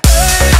good.